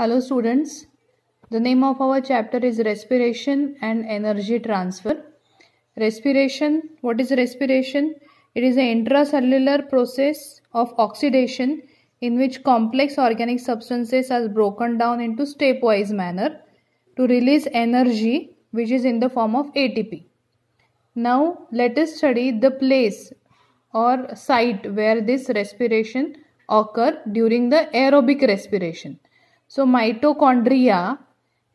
Hello students. The name of our chapter is respiration and energy transfer. Respiration, what is respiration? It is an intracellular process of oxidation in which complex organic substances are broken down into stepwise manner to release energy which is in the form of ATP. Now let us study the place or site where this respiration occur during the aerobic respiration. So mitochondria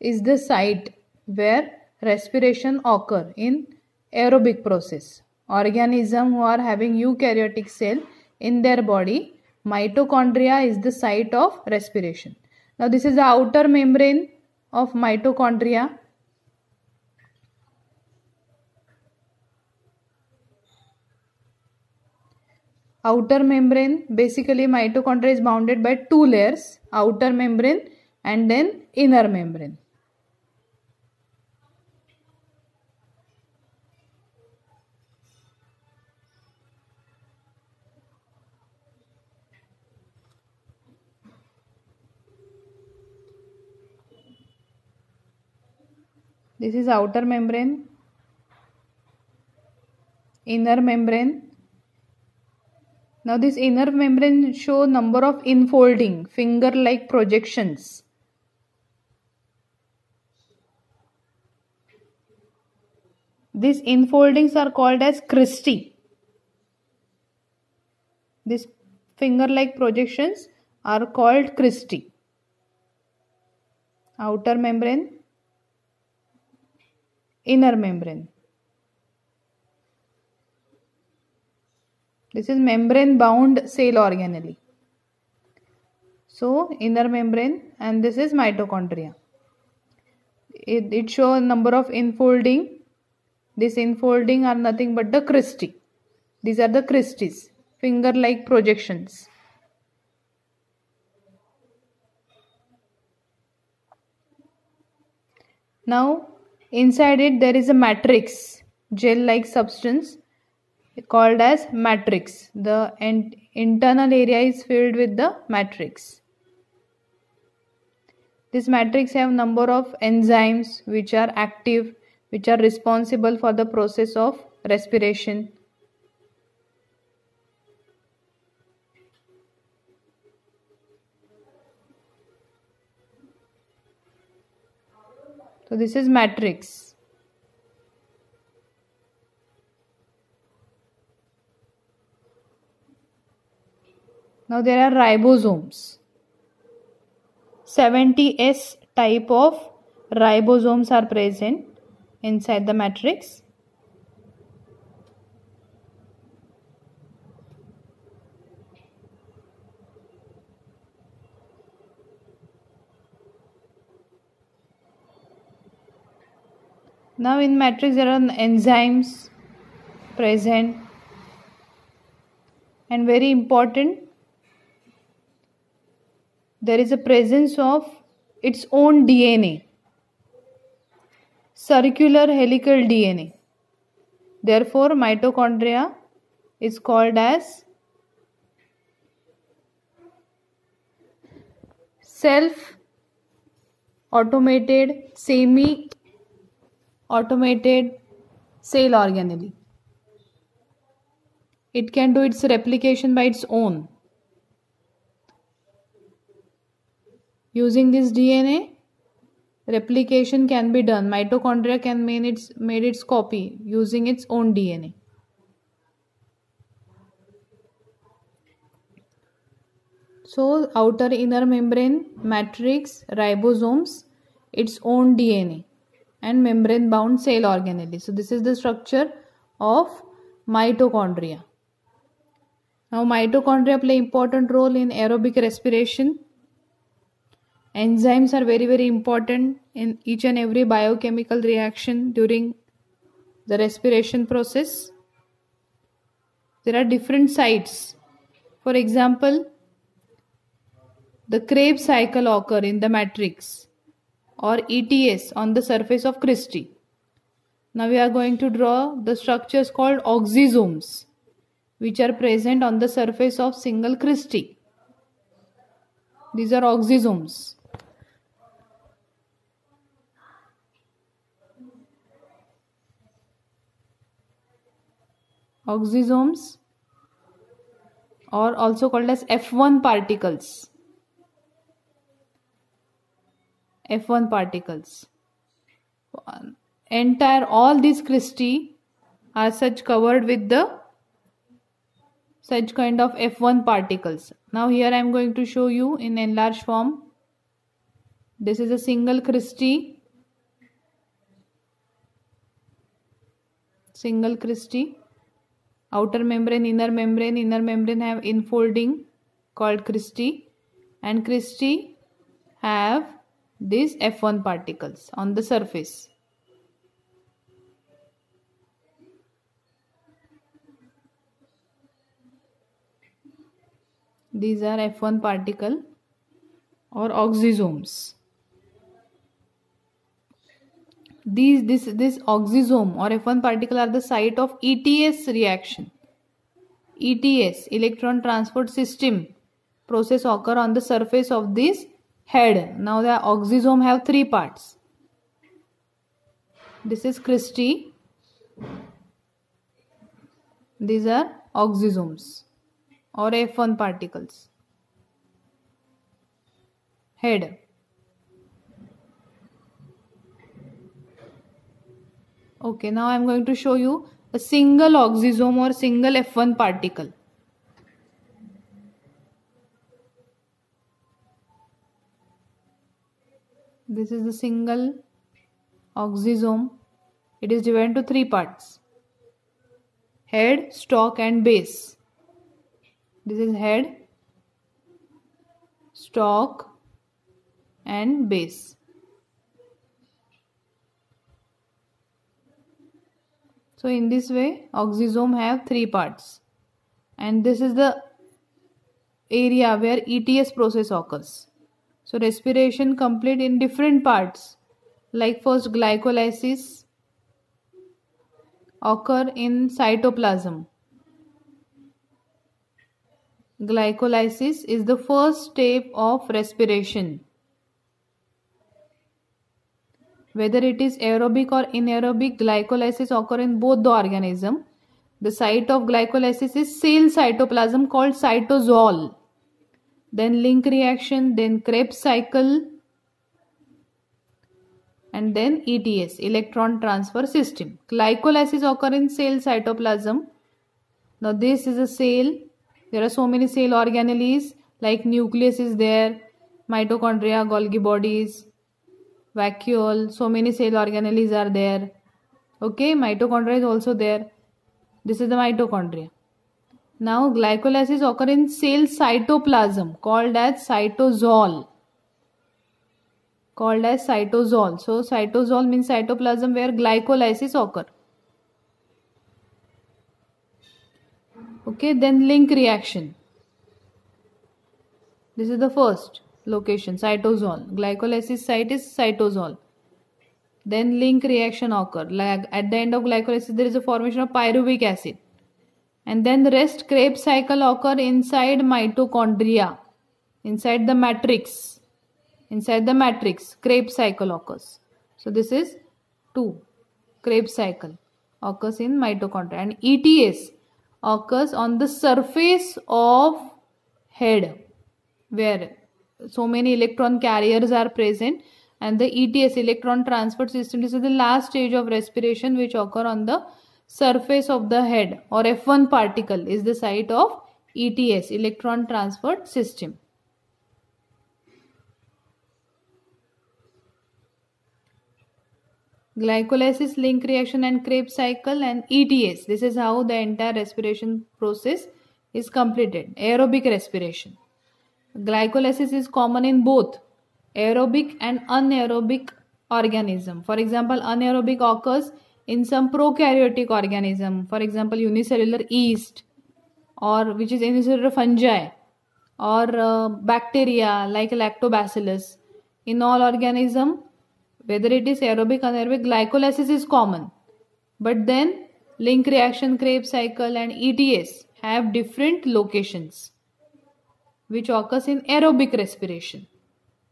is the site where respiration occur in aerobic process. Organism who are having eukaryotic cell in their body, mitochondria is the site of respiration. Now this is the outer membrane of mitochondria. Outer membrane, basically mitochondria is bounded by two layers, outer membrane and then inner membrane. This is outer membrane, inner membrane. Now this inner membrane show number of infolding, finger-like projections. These infoldings are called as cristae. These finger-like projections are called cristae. Outer membrane, inner membrane. This is membrane bound cell organelle. So inner membrane and this is mitochondria. It, it show number of infolding. This infolding are nothing but the cristae. These are the cristae, finger like projections. Now inside it there is a matrix, gel like substance called as matrix. The internal area is filled with the matrix. This matrix have number of enzymes which are active, which are responsible for the process of respiration. So this is matrix. Now there are ribosomes. 70S type of ribosomes are present inside the matrix. Now in matrix there are enzymes present and very important there is a presence of its own DNA circular helical DNA therefore mitochondria is called as self automated semi automated cell organelle. It can do its replication by its own. Using this DNA, replication can be done. Mitochondria can make its, made its copy using its own DNA. So, outer inner membrane, matrix, ribosomes, its own DNA and membrane bound cell organelle. So this is the structure of mitochondria. Now mitochondria play important role in aerobic respiration. Enzymes are very very important in each and every biochemical reaction during the respiration process. There are different sites. For example, the Krebs cycle occur in the matrix or ETS on the surface of cristae. Now we are going to draw the structures called oxysomes which are present on the surface of single cristae. These are oxysomes. Oxysomes or also called as F1 particles. F1 particles. Entire all these cristae are such covered with the such kind of F1 particles. Now here I am going to show you in enlarged form. This is a single cristae. Single cristae. Outer membrane, inner membrane, inner membrane have infolding called cristae and cristae have these F1 particles on the surface. These are F1 particle or oxysomes. These this this oxysome or F1 particle are the site of ETS reaction. ETS electron transport system process occur on the surface of this head. Now the oxysome have three parts. This is cristae. These are oxysomes or F1 particles. Head. Okay, now I am going to show you a single oxysome or single F1 particle. This is the single oxysome. It is divided into three parts. Head, stalk and base. This is head, stalk and base. So in this way oxysome have three parts and this is the area where ETS process occurs. So respiration complete in different parts like first glycolysis occur in cytoplasm. Glycolysis is the first step of respiration. Whether it is aerobic or anaerobic, glycolysis occur in both the organism. The site of glycolysis is cell cytoplasm called cytosol then link reaction, then Krebs cycle, and then ETS, electron transfer system. Glycolysis occur in cell cytoplasm. Now this is a cell. There are so many cell organelles like nucleus is there, mitochondria, Golgi bodies, vacuole, so many cell organelles are there. Okay, mitochondria is also there. This is the mitochondria. Now glycolysis occur in cell cytoplasm called as cytosol. Called as cytosol. So cytosol means cytoplasm where glycolysis occur. Okay, then link reaction. This is the first location, cytosol. Glycolysis site is cytosol. Then link reaction occur. Like at the end of glycolysis, there is a formation of pyruvic acid and then the rest Krebs cycle occur inside mitochondria inside the matrix inside the matrix Krebs cycle occurs so this is 2 Krebs cycle occurs in mitochondria and ETS occurs on the surface of head where so many electron carriers are present and the ETS electron transport system this is the last stage of respiration which occur on the surface of the head or F1 particle is the site of ETS electron transport system. Glycolysis link reaction and Krebs cycle and ETS. This is how the entire respiration process is completed. Aerobic respiration. Glycolysis is common in both aerobic and anaerobic organism. For example, anaerobic occurs in some prokaryotic organism. For example unicellular yeast or which is unicellular fungi or uh, bacteria like lactobacillus. In all organism whether it is aerobic anaerobic glycolysis is common. But then link reaction Krebs cycle and ets have different locations which occurs in aerobic respiration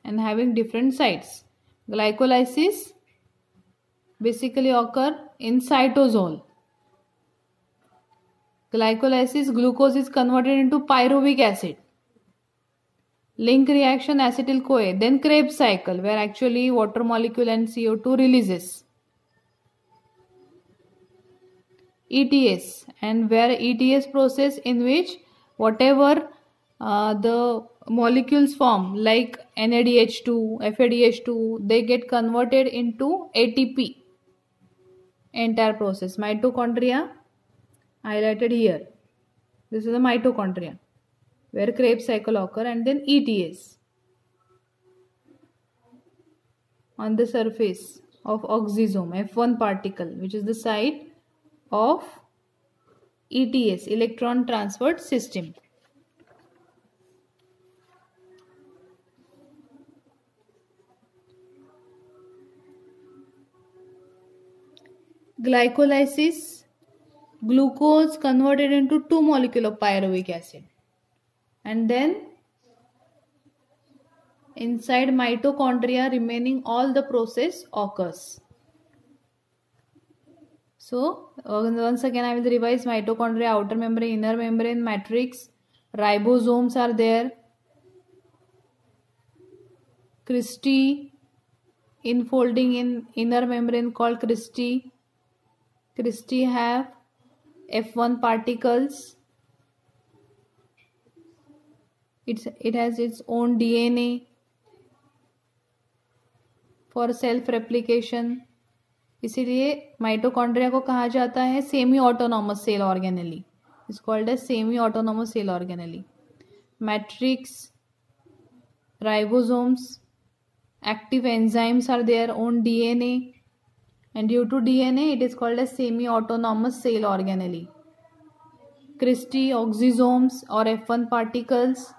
and having different sites glycolysis basically occur in cytosol. Glycolysis, glucose is converted into pyruvic acid. Link reaction acetyl CoA. Then Krebs cycle where actually water molecule and CO2 releases. ETS and where ETS process in which whatever uh, the molecules form like NADH2, FADH2 they get converted into ATP entire process. Mitochondria highlighted here. This is the mitochondria where Krebs cycle occur and then ETS on the surface of oxysome F1 particle which is the site of ETS electron transport system glycolysis glucose converted into two molecule of pyruvic acid. And then inside mitochondria remaining all the process occurs. So uh, once again i will revise mitochondria outer membrane inner membrane matrix ribosomes are there. Cristae infolding in inner membrane called cristae cristae have F one particles it's it has its own DNA for self replication इसीलिए mitochondria को कहा जाता है semi autonomous cell organelle is called a semi autonomous cell organelle matrix ribosomes active enzymes are their own DNA an and due to DNA it is called as semi-autonomous cell organelle. Cristae oxysomes or F1 particles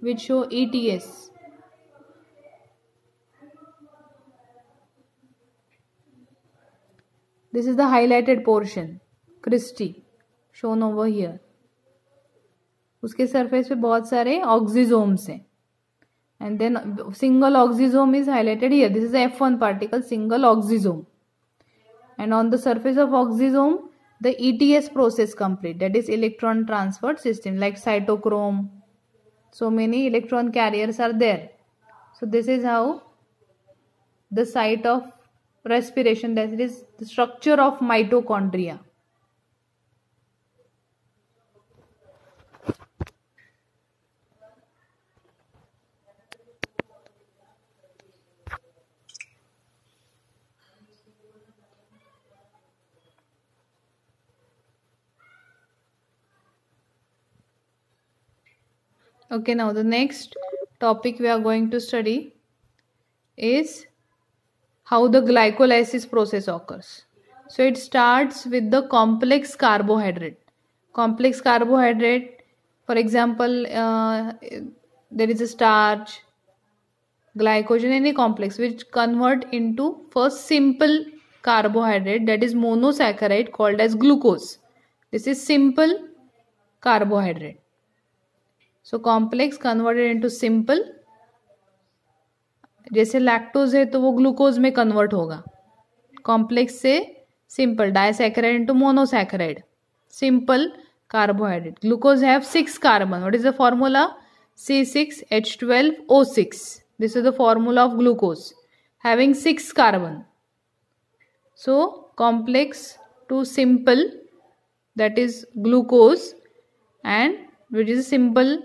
which show ETS. This is the highlighted portion, cristae shown over here. उसके surface पे बहुत सारे oxysomes हैं and then single oxysome is highlighted here this is the f1 particle single oxysome and on the surface of oxysome the ETS process complete. That is electron transfer system like cytochrome. So many electron carriers are there. So this is how the site of respiration that is the structure of mitochondria okay now the next topic we are going to study is how the glycolysis process occurs. So it starts with the complex carbohydrate. Complex carbohydrate for example uh, there is a starch glycogen any complex which convert into first simple carbohydrate that is monosaccharide called as glucose. This is simple carbohydrate so complex converted into simple जैसे lactose है तो वो glucose में convert होगा। Complex से simple disaccharide into monosaccharide simple carbohydrate glucose have six carbon what is the formula C six H twelve O six this is the formula of glucose having six carbon so complex to simple that is glucose and which is simple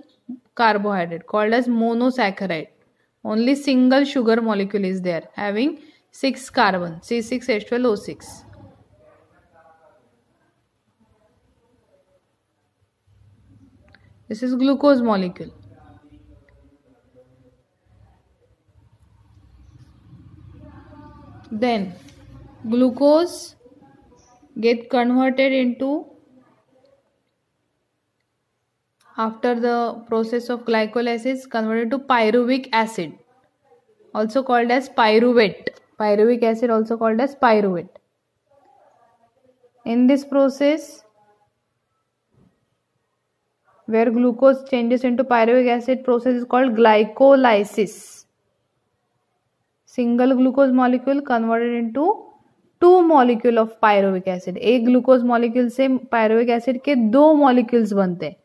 carbohydrate called as monosaccharide. Only single sugar molecule is there having 6 carbon C6H12O6. This is glucose molecule. Then glucose get converted into after the process of glycolysis converted to pyruvic acid also called as pyruvate pyruvic acid also called as pyruvate in this process where glucose changes into pyruvic acid process is called glycolysis single glucose molecule converted into two molecule of pyruvic acid एक glucose molecule से pyruvic acid के दो molecules बनते हैं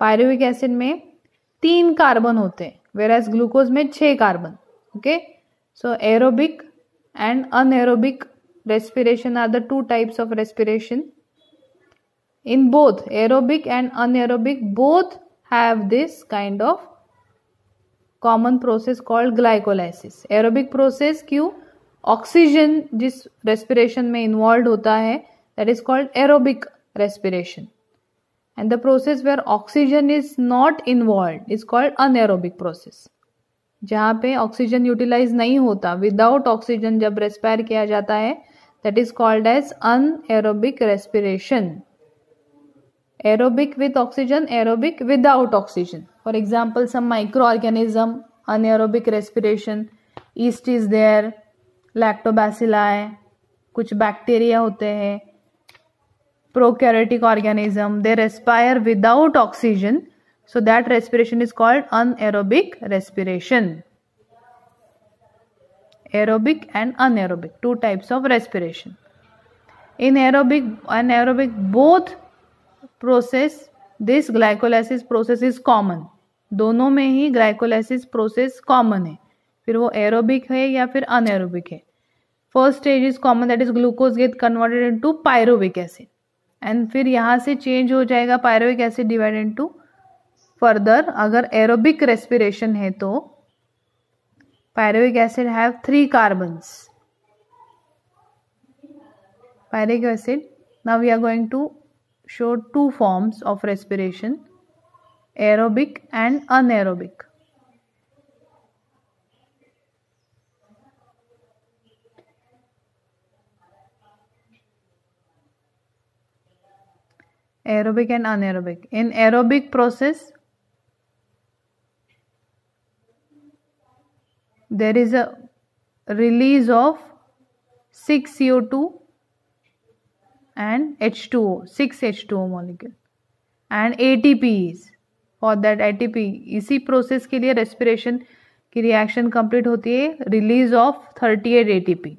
pyruvic acid में तीन carbon होते हैं वेर एज ग्लूकोज में छः carbon okay so aerobic and anaerobic respiration are the two types of respiration in both aerobic and anaerobic both have this kind of common process called glycolysis aerobic process क्यों oxygen जिस respiration में involve होता है that is called aerobic respiration and the process where oxygen is not involved is called anaerobic process. जहाँ पे oxygen utilise नहीं होता without oxygen जब रेस्पायर किया जाता है that is called as anaerobic respiration aerobic with oxygen aerobic without oxygen for example some microorganism anaerobic respiration yeast is there lactobacilli कुछ bacteria होते हैं prokaryotic organism they respire without oxygen so that respiration is called anaerobic respiration aerobic and anaerobic two types of respiration in aerobic anaerobic both process this glycolysis process is common दोनों में ही glycolysis process common है फिर वो aerobic है या फिर anaerobic है first stage is common that is glucose get converted into pyruvic acid and फिर यहाँ से चेंज हो जाएगा pyruvic acid divide into further अगर एरोबिक रेस्पिरेशन है तो pyruvic acid have three carbons pyruvic acid now we are going to show two forms of respiration, aerobic and anaerobic aerobic and anaerobic in aerobic process there is a release of 6 CO2 and H2O 6 H2O molecule and ATPs for that ATP इसी process के लिए respiration की reaction complete होती है release of 38 ATP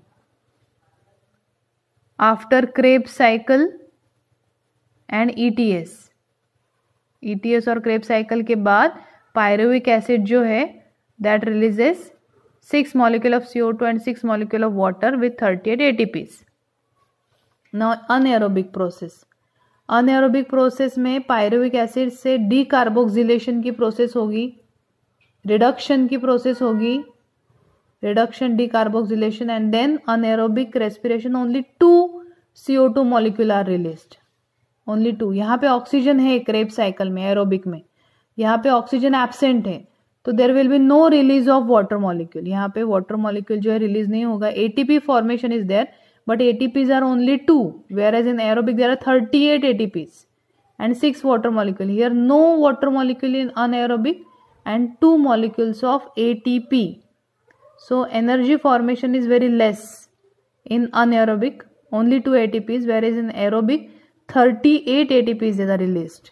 after Krebs cycle and ETS ETS और Krebs cycle के बाद pyruvic acid जो है that releases six molecule of CO two and six molecule of water with 38 ATPs now anaerobic process anaerobic process में pyruvic acid से decarboxylation की process होगी reduction की प्रोसेस होगी reduction decarboxylation and then anaerobic respiration only two CO two molecule are released only two यहाँ पे oxygen है Krebs cycle में एरोबिक में यहाँ पे ऑक्सीजन एबसेंट है तो there will be no release of water molecule यहाँ पे वाटर मॉलिक्यूल जो है रिलीज़ नहीं होगा ATP formation is there but but ATPs are only 2 whereas in aerobic there are 38 ATPs and 6 water molecule here no water molecule in anaerobic and 2 molecules of ATP so energy formation is very less in anaerobic only 2 ATPs whereas in aerobic 38 ATPs are released